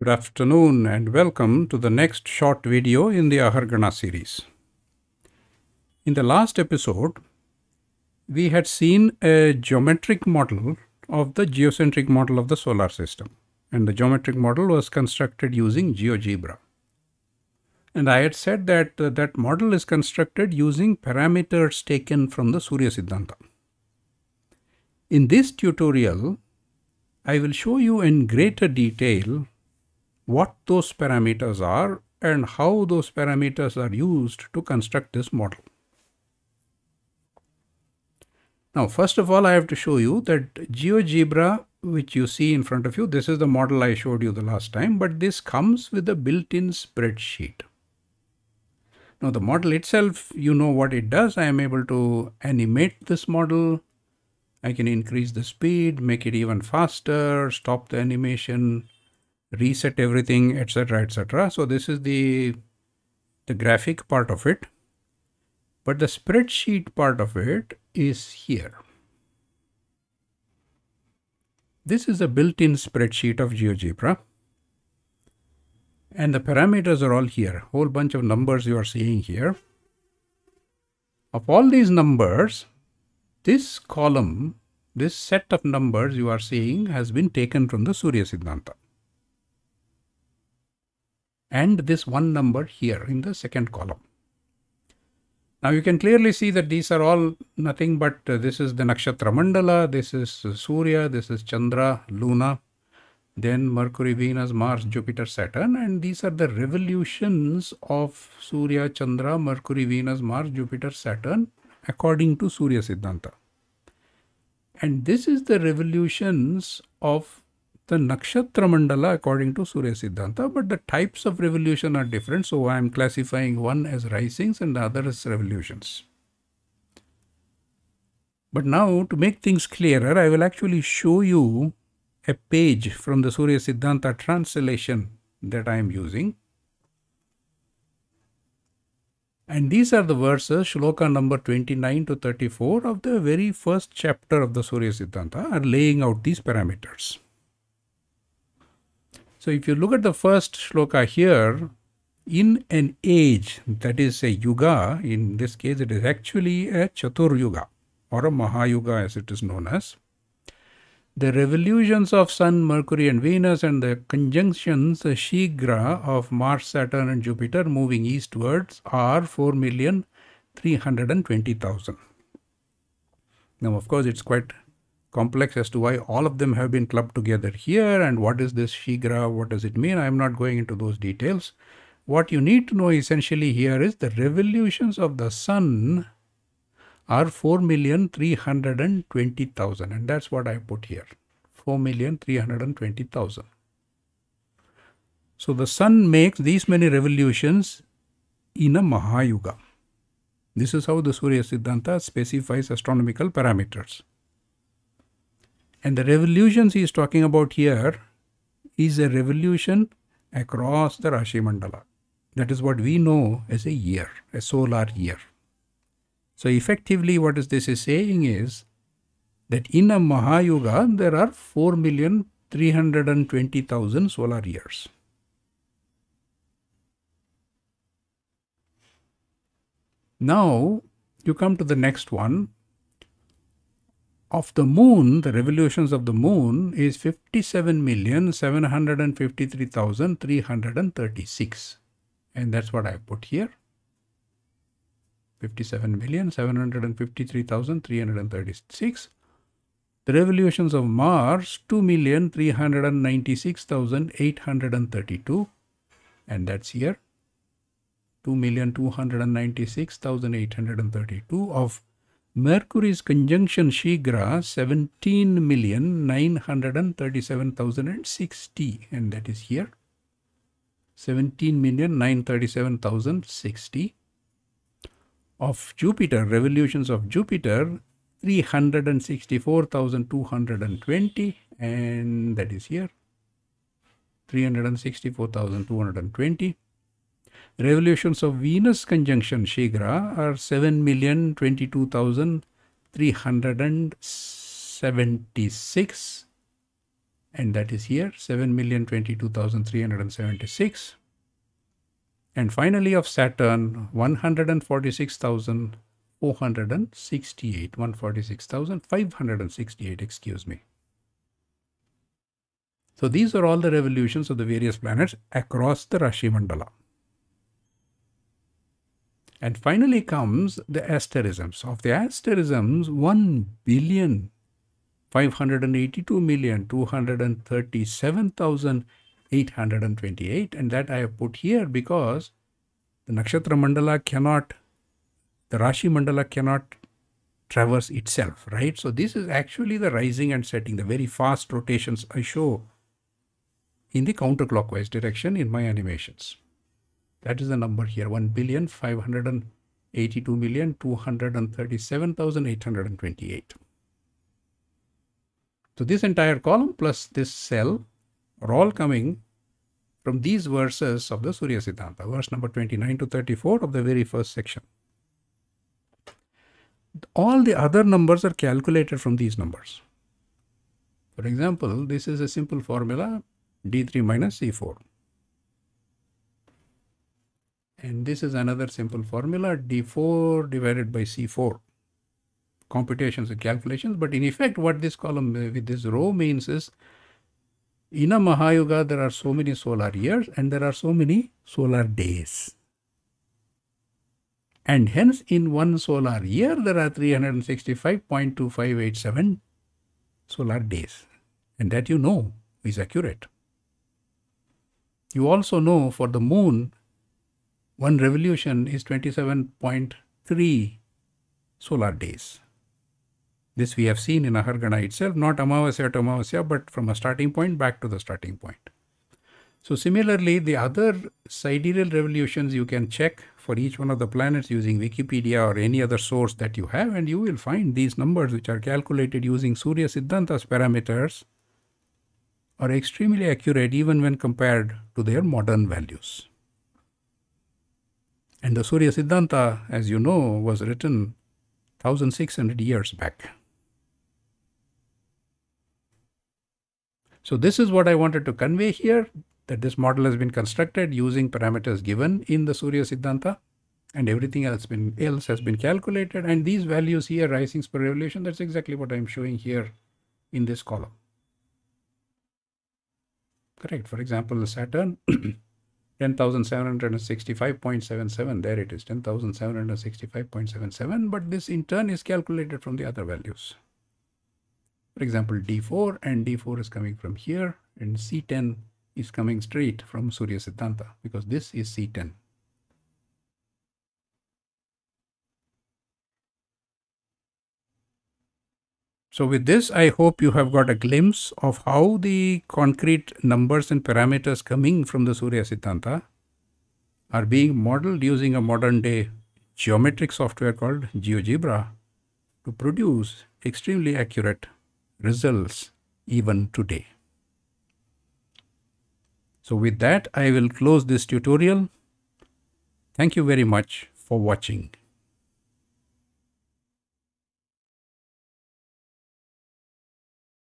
Good afternoon and welcome to the next short video in the Ahargana series. In the last episode, we had seen a geometric model of the geocentric model of the solar system and the geometric model was constructed using GeoGebra. And I had said that uh, that model is constructed using parameters taken from the Surya Siddhanta. In this tutorial, I will show you in greater detail what those parameters are and how those parameters are used to construct this model. Now, first of all, I have to show you that GeoGebra, which you see in front of you, this is the model I showed you the last time, but this comes with a built-in spreadsheet. Now the model itself, you know what it does. I am able to animate this model. I can increase the speed, make it even faster, stop the animation, reset everything, etc. etc. So this is the, the graphic part of it. But the spreadsheet part of it is here. This is a built-in spreadsheet of GeoGebra. And the parameters are all here, whole bunch of numbers you are seeing here. Of all these numbers, this column, this set of numbers you are seeing has been taken from the Surya Siddhanta. And this one number here in the second column. Now you can clearly see that these are all nothing but uh, this is the Nakshatra Mandala, this is Surya, this is Chandra, Luna, then Mercury, Venus, Mars, Jupiter, Saturn, and these are the revolutions of Surya, Chandra, Mercury, Venus, Mars, Jupiter, Saturn, according to Surya Siddhanta. And this is the revolutions of the Nakshatra Mandala according to Surya Siddhanta, but the types of revolution are different. So I am classifying one as risings and the other as revolutions. But now to make things clearer, I will actually show you a page from the Surya Siddhanta translation that I am using. And these are the verses, shloka number 29 to 34 of the very first chapter of the Surya Siddhanta are laying out these parameters. So if you look at the first shloka here, in an age, that is a yuga, in this case it is actually a Chatur Yuga or a Mahayuga as it is known as the revolutions of Sun, Mercury, and Venus, and the conjunctions, the Shigra of Mars, Saturn, and Jupiter moving eastwards are 4,320,000. Now, of course, it's quite complex as to why all of them have been clubbed together here and what is this Shigra, what does it mean? I'm not going into those details. What you need to know essentially here is the revolutions of the Sun are 4,320,000 and that's what I put here 4,320,000. So the sun makes these many revolutions in a Mahayuga. This is how the Surya Siddhanta specifies astronomical parameters. And the revolutions he is talking about here is a revolution across the Rashi Mandala. That is what we know as a year, a solar year. So effectively what is this is saying is that in a Mahayuga there are 4,320,000 solar years. Now you come to the next one. Of the moon, the revolutions of the moon is 57,753,336 and that's what I put here. 57,753,336. The revolutions of Mars, 2,396,832. And that's here. 2,296,832 of Mercury's conjunction Shigra 17,937,060 and that is here. 17,937,060 of Jupiter, revolutions of Jupiter, 364,220 and that is here. 364,220 revolutions of Venus conjunction Shigra are 7,022,376 and that is here 7,022,376 and finally of Saturn 146,468 146,568 excuse me. So these are all the revolutions of the various planets across the Rashi Mandala. And finally comes the asterisms. Of the asterisms, 1 billion 582 million 237,828 and that I have put here because the Nakshatra Mandala cannot, the Rashi Mandala cannot traverse itself, right? So this is actually the rising and setting, the very fast rotations I show in the counterclockwise direction in my animations. That is the number here, 1 billion 582 million 237,828. So this entire column plus this cell are all coming from these verses of the Surya Siddhanta, verse number 29 to 34 of the very first section. All the other numbers are calculated from these numbers. For example, this is a simple formula d3 minus c4. And this is another simple formula d4 divided by c4. Computations and calculations, but in effect what this column uh, with this row means is in a Mahayuga there are so many solar years and there are so many solar days. And hence in one solar year there are 365.2587 solar days. And that you know is accurate. You also know for the moon, one revolution is 27.3 solar days. This we have seen in Ahargana itself, not Amavasya to Amavasya, but from a starting point back to the starting point. So similarly, the other sidereal revolutions you can check for each one of the planets using Wikipedia or any other source that you have, and you will find these numbers which are calculated using Surya Siddhanta's parameters are extremely accurate even when compared to their modern values. And the Surya Siddhanta, as you know, was written 1600 years back. So this is what I wanted to convey here, that this model has been constructed using parameters given in the Surya Siddhanta and everything else, been, else has been calculated and these values here, risings per revolution, that's exactly what I'm showing here in this column. Correct. For example, the Saturn 10,765.77. There it is, 10,765.77. But this in turn is calculated from the other values. For example, D4 and D4 is coming from here and C10 is coming straight from Surya Siddhanta because this is C10. So with this, I hope you have got a glimpse of how the concrete numbers and parameters coming from the Surya Siddhanta are being modeled using a modern day geometric software called GeoGebra to produce extremely accurate results even today. So with that, I will close this tutorial. Thank you very much for watching.